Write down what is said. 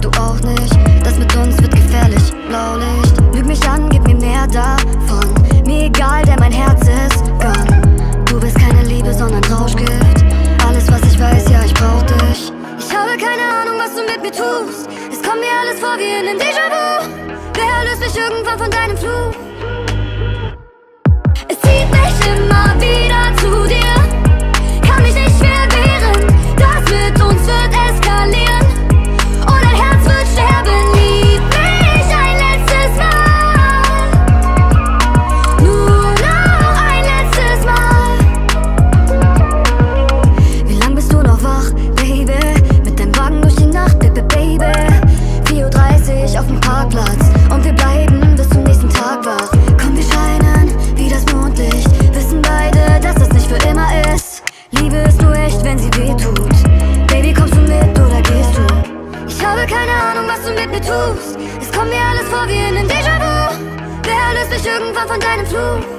du auch nicht. Das mit uns wird gefährlich, Blaulicht. Lüg mich an, gib mir mehr davon. Mir egal, denn mein Herz ist gone. Du bist keine Liebe, sondern Rauschgift. Alles, was ich weiß, ja, ich brauch dich. Ich habe keine Ahnung, was du mit mir tust. Es kommt mir alles vor wie in einem Déjà-vu. Wer löst mich irgendwann von deinem Fluch? Liebe ist nur echt, wenn sie weh tut. Baby, kommst du mit oder gehst du? Ich habe keine Ahnung, was du mit mir tust. Es kommt mir alles vor wie in einem Déjà-vu. Wer löst mich irgendwann von deinem Fluch?